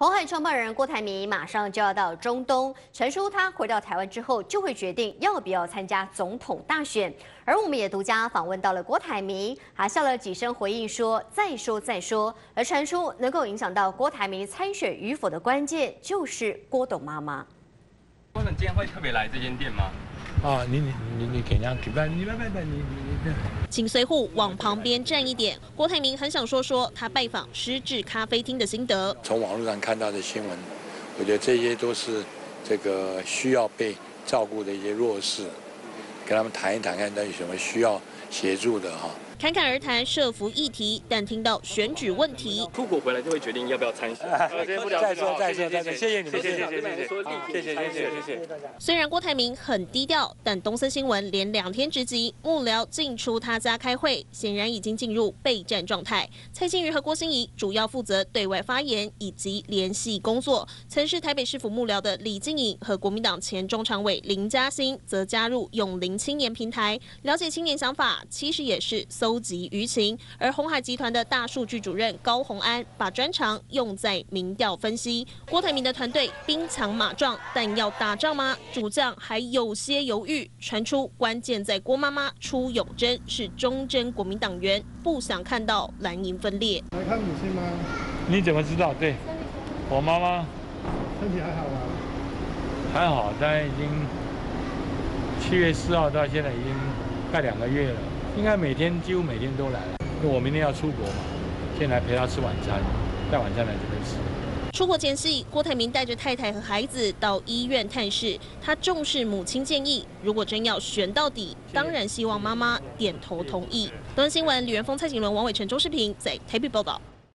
红海创办人郭台铭马上就要到中东，传出他回到台湾之后就会决定要不要参加总统大选。而我们也独家访问到了郭台铭，还笑了几声回应说：“再说再说。”而传出能够影响到郭台铭参选与否的关键，就是郭董妈妈。郭董今天会特别来这间店吗？啊，你你你你给人家举办，你拜拜拜你你你。请随扈往旁边站一点。郭台铭很想说说他拜访失智咖啡厅的心得。从网络上看到的新闻，我觉得这些都是这个需要被照顾的一些弱势，跟他们谈一谈，看到有什么需要协助的哈。侃侃而谈设服议题，但听到选举问题，出国回来就会决定要不要参选。再说再说再说，谢谢你们，谢谢谢谢谢谢谢谢谢谢谢。虽然郭台铭很低调，但东森新闻连两天直击幕僚进出他家开会，显然已经进入备战状态。蔡清瑜和郭心怡主要负责对外发言以及联系工作。曾是台北市府幕僚的李静颖和国民党前中常委林嘉欣则加入永林青年平台，了解青年想法，其实也是搜。收集舆情，而红海集团的大数据主任高鸿安把专长用在民调分析。郭台铭的团队兵强马壮，但要打仗吗？主将还有些犹豫。传出关键在郭妈妈出永贞是忠贞国民党员，不想看到蓝营分裂。来看母亲吗？你怎么知道？对，我妈妈身体还好吗？还好，但已经七月四号到现在已经快两个月了。应该每天几乎每天都来，因为我明天要出国嘛，先来陪他吃晚餐，带晚餐来这边吃。出国前夕，郭台铭带着太太和孩子到医院探视，他重视母亲建议，如果真要选到底，当然希望妈妈点头同意。东新闻李元峰、蔡景伦、王伟成、周世平在台北报道。